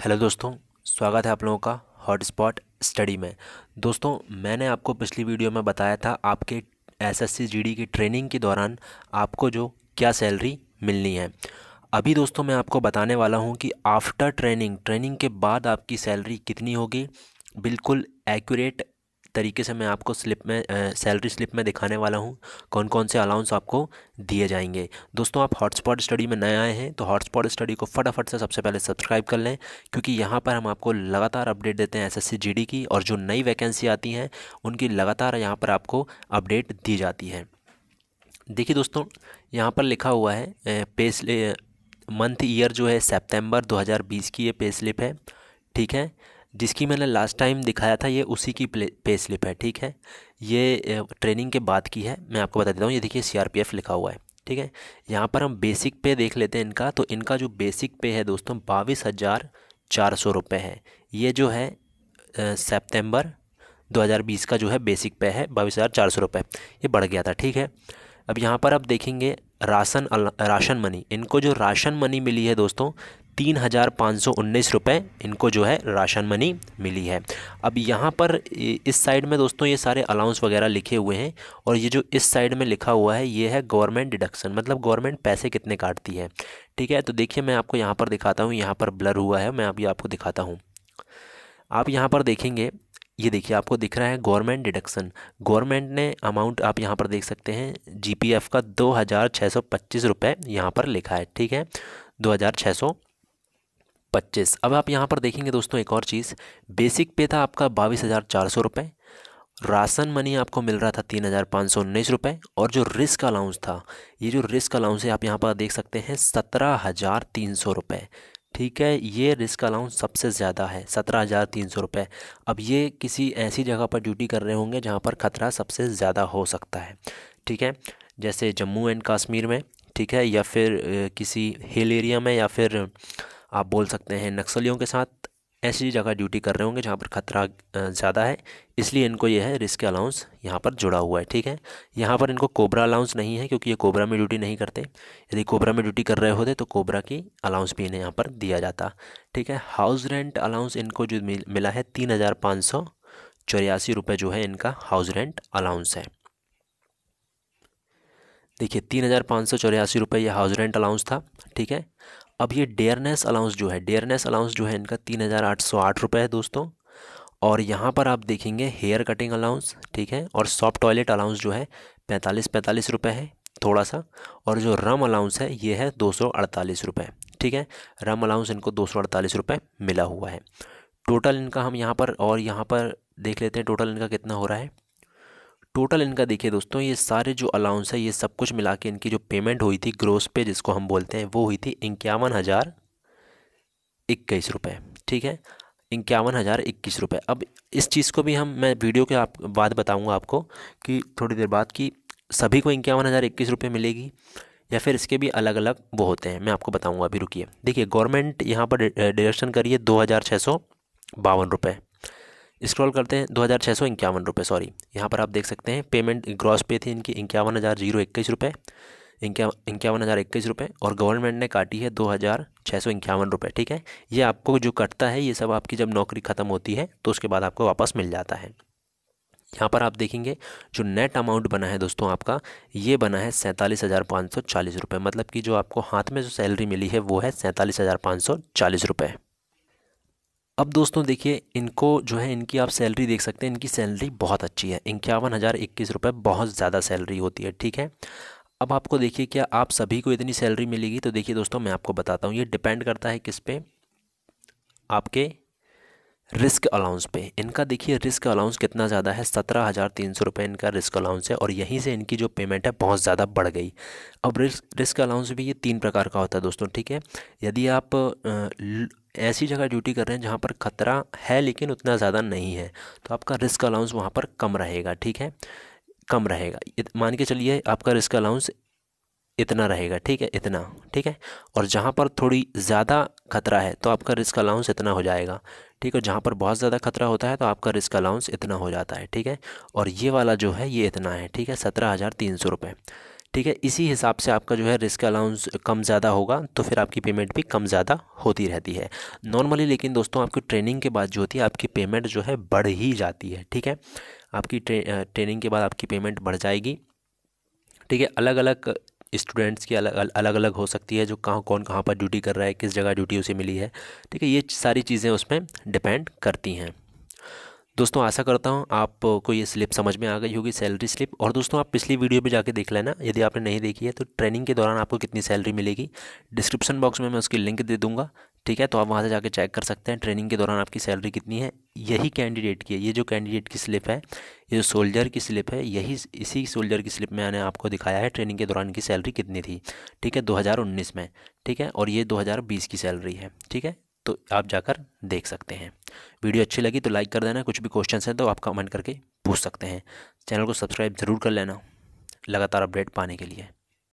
Hello दोस्तों, स्वागत है आप लोगों का हॉटस्पॉट स्टडी में। दोस्तों, मैंने आपको पिछली वीडियो में बताया था आपके एसएससी जीडी की ट्रेनिंग के दौरान आपको जो क्या सैलरी मिलनी है। अभी दोस्तों, मैं आपको बताने वाला हूँ कि आफ्टर ट्रेनिंग ट्रेनिंग के बाद आपकी सैलरी कितनी होगी। बिल्कुल एक्यूरेट तरीके से मैं आपको स्लिप में सैलरी स्लिप में दिखाने वाला हूँ कौन कौन से अलाउंस आपको दिए जाएँगे। दोस्तों, आप हॉटस्पॉट स्टडी में नए आए हैं तो हॉटस्पॉट स्टडी को फटाफट से सबसे पहले सब्सक्राइब कर लें, क्योंकि यहाँ पर हम आपको लगातार अपडेट देते हैं एसएससी जीडी की, और जो नई वैकेंसी आती हैं, उनकी लगातार यहाँ पर आपको अपडेट दी जाती है। देखिए दोस्तों, यहाँ पर लिखा हुआ है पे मंथ ईयर जो है सेप्टेम्बर दो हज़ार बीस की ये पे स्लिप है, ठीक है? जिसकी मैंने लास्ट टाइम दिखाया था, ये उसी की पे स्लिप है, ठीक है? ये ट्रेनिंग के बाद की है, मैं आपको बता देता हूँ, ये देखिए सीआरपीएफ लिखा हुआ है, ठीक है? यहाँ पर हम बेसिक पे देख लेते हैं इनका तो इनका जो बेसिक पे है दोस्तों, बाईस हज़ार चार सौ रुपये है। ये जो है सेप्टेम्बर 2020 का जो है बेसिक पे है, बाईस हज़ार चार सौ रुपये ये बढ़ गया था, ठीक है? अब यहाँ पर आप देखेंगे राशन राशन मनी इनको जो राशन मनी मिली है दोस्तों तीन हज़ार पाँच सौ उन्नीस रुपये इनको जो है राशन मनी मिली है। अब यहाँ पर इस साइड में दोस्तों ये सारे अलाउंस वगैरह लिखे हुए हैं और ये जो इस साइड में लिखा हुआ है, ये है गवर्नमेंट डिडक्शन मतलब गवर्नमेंट पैसे कितने काटती है। ठीक है तो देखिए मैं आपको यहाँ पर दिखाता हूँ, यहाँ पर ब्लर हुआ है, मैं अभी आपको दिखाता हूँ। आप यहाँ पर देखेंगे, ये देखिए आपको दिख रहा है गवर्नमेंट डिडक्शन। गवर्नमेंट ने अमाउंट आप यहाँ पर देख सकते हैं जीपीएफ का दो हज़ार छः सौ पच्चीस रुपये यहाँ पर लिखा है, ठीक है? दो हज़ार छः सौ पच्चीस। अब आप यहाँ पर देखेंगे दोस्तों एक और चीज़। बेसिक पे था आपका बाईस हज़ार चार सौ रुपये राशन मनी आपको मिल रहा था तीन हज़ार पाँच सौ उन्नीस रुपये और जो रिस्क अलाउंस था, ये जो रिस्क अलाउंस है, आप यहाँ पर देख सकते हैं सत्रह हज़ार तीन सौ रुपये ठीक है, ये रिस्क अलाउंस सबसे ज़्यादा है, सत्रह हज़ार तीन सौ रुपये अब ये किसी ऐसी जगह पर ड्यूटी कर रहे होंगे जहाँ पर ख़तरा सबसे ज़्यादा हो सकता है। ठीक है, जैसे जम्मू एंड कश्मीर में। ठीक है, या फिर किसी हिल एरिया में या फिर आप बोल सकते हैं नक्सलियों के साथ ऐसी जगह ड्यूटी कर रहे होंगे जहाँ पर ख़तरा ज़्यादा है। इसलिए इनको ये है रिस्क अलाउंस यहाँ पर जुड़ा हुआ है, ठीक है? यहाँ पर इनको कोबरा अलाउंस नहीं है क्योंकि ये कोबरा में ड्यूटी नहीं करते। यदि कोबरा में ड्यूटी कर रहे होते तो कोबरा की अलाउंस भी इन्हें यहाँ पर दिया जाता, ठीक है? हाउस रेंट अलाउंस इनको जो मिला है तीन हज़ार पाँच सौ चौरासी रुपये जो है इनका हाउस रेंट अलाउंस है। देखिए, तीन हज़ार पाँच सौ चौरासी रुपये ये हाउस रेंट अलाउंस था, ठीक है? अब ये डेयरनेस अलाउंस जो है, डेयरनेस अलाउंस जो है इनका तीन हज़ार आठ सौ आठ रुपये है दोस्तों। और यहाँ पर आप देखेंगे हेयर कटिंग अलाउंस, ठीक है? और सॉफ्ट टॉयलेट अलाउंस जो है, पैंतालीस पैंतालीस रुपये है थोड़ा सा और जो रम अलाउंस है, ये है दो सौ अड़तालीस रुपये ठीक है? रम अलाउंस इनको दो सौ अड़तालीस रुपये मिला हुआ है। टोटल इनका हम यहाँ पर, और यहाँ पर देख लेते हैं टोटल इनका कितना हो रहा है। टोटल इनका देखिए दोस्तों, ये सारे जो अलाउंस है, ये सब कुछ मिला के इनकी जो पेमेंट हुई थी ग्रोस पे, जिसको हम बोलते हैं, वो हुई थी इक्यावन हज़ार इक्कीस रुपये ठीक है? इक्यावन हज़ार इक्कीस रुपये अब इस चीज़ को भी हम, मैं वीडियो के आप, बाद बताऊँगा आपको कि थोड़ी देर बाद कि सभी को इक्यावन हज़ार इक्कीस रुपये मिलेगी, या फिर इसके भी अलग अलग वो होते हैं, मैं आपको बताऊँगा, अभी रुकिए। देखिए गवर्नमेंट यहाँ पर डायरेक्शन करिए दो हज़ार छः सौ बावन रुपये स्क्रॉल करते हैं, दो हज़ार छः सौ इक्यावन रुपये सॉरी यहाँ पर आप देख सकते हैं पेमेंट ग्रॉस पे थी इनकी, इक्यावन हज़ार ज़ीरो इक्कीस रुपये इक्यावन हज़ार इक्कीस रुपये और गवर्नमेंट ने काटी है दो हज़ार छः सौ इक्यावन रुपये ठीक है? ये आपको जो कटता है, ये सब आपकी जब नौकरी ख़त्म होती है तो उसके बाद आपको वापस मिल जाता है। यहाँ पर आप देखेंगे, जो नेट अमाउंट बना है दोस्तों आपका, ये बना है सैंतालीस हज़ार पाँच सौ चालीस रुपये मतलब कि जो आपको हाथ में जो सैलरी मिली है, वो है सैंतालीस हज़ार पाँच सौ चालीस रुपये अब दोस्तों देखिए, इनको जो है, इनकी आप सैलरी देख सकते हैं, इनकी सैलरी बहुत अच्छी है। इक्यावन हज़ार इक्कीस रुपये बहुत ज़्यादा सैलरी होती है, ठीक है? अब आपको देखिए, क्या आप सभी को इतनी सैलरी मिलेगी? तो देखिए दोस्तों, मैं आपको बताता हूँ, ये डिपेंड करता है किस पे? आपके रिस्क अलाउंस पे। इनका देखिए, रिस्क अलाउंस कितना ज़्यादा है? सत्रह हज़ार तीन सौ रुपये इनका रिस्क अलाउंस है, और यहीं से इनकी जो पेमेंट है, बहुत ज़्यादा बढ़ गई। अब रिस्क रिस्क अलाउंस भी ये तीन प्रकार का होता है दोस्तों, ठीक है? यदि आप ऐसी जगह ड्यूटी कर रहे हैं जहाँ पर ख़तरा है लेकिन उतना ज़्यादा नहीं है। तो आपका रिस्क अलाउंस वहाँ पर कम रहेगा, ठीक है? कम रहेगा। मान के चलिए आपका रिस्क अलाउंस इतना रहेगा, ठीक है? इतना, ठीक है? और जहाँ पर थोड़ी ज़्यादा खतरा है तो आपका रिस्क अलाउंस इतना हो जाएगा, ठीक है? जहाँ पर बहुत ज़्यादा खतरा होता है तो आपका रिस्क अलाउंस इतना हो जाता है, ठीक है? और ये वाला जो है, ये इतना है, ठीक है? सत्रह हज़ार तीन सौ रुपये ठीक है इसी हिसाब से आपका जो है रिस्क अलाउंस कम ज़्यादा होगा तो फिर आपकी पेमेंट भी कम ज़्यादा होती रहती है। नॉर्मली लेकिन दोस्तों आपकी ट्रेनिंग के बाद जो होती है आपकी पेमेंट जो है बढ़ ही जाती है ठीक है? आपकी ट्रे, ट्रेनिंग के बाद आपकी पेमेंट बढ़ जाएगी ठीक है? अलग अलग स्टूडेंट्स की अलग अलग अलग हो सकती है जो कहाँ कौन कहाँ पर ड्यूटी कर रहा है किस जगह ड्यूटी उसे मिली है ठीक है? ये सारी चीज़ें उसमें डिपेंड करती हैं। दोस्तों, आशा करता हूँ आपको ये स्लिप समझ में आ गई होगी सैलरी स्लिप और दोस्तों, आप पिछली वीडियो पे जाके देख लेना। यदि आपने नहीं देखी है तो ट्रेनिंग के दौरान आपको कितनी सैलरी मिलेगी? डिस्क्रिप्शन बॉक्स में मैं उसकी लिंक दे दूँगा, ठीक है? तो आप वहाँ से जाके चेक कर सकते हैं ट्रेनिंग के दौरान आपकी सैलरी कितनी है। यही कैंडिडेट की है, ये जो कैंडिडेट की स्लिप है, ये जो सोल्जर की स्लिप है, यही इसी सोल्जर की स्लिप मैंने आपको दिखाया है ट्रेनिंग के दौरान की सैलरी कितनी थी, ठीक है? दो हज़ार उन्नीस में, ठीक है? और ये दो हज़ार बीस की सैलरी है, ठीक है? तो आप जाकर देख सकते हैं। वीडियो अच्छी लगी तो लाइक कर देना, कुछ भी क्वेश्चन हैं तो आप कमेंट करके पूछ सकते हैं। चैनल को सब्सक्राइब ज़रूर कर लेना, लगातार अपडेट पाने के लिए।